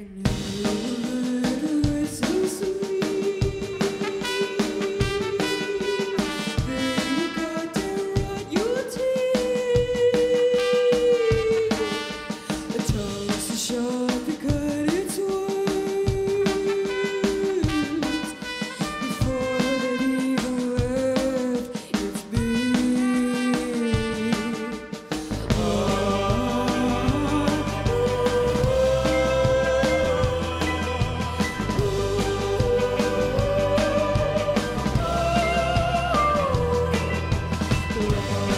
I Thank you.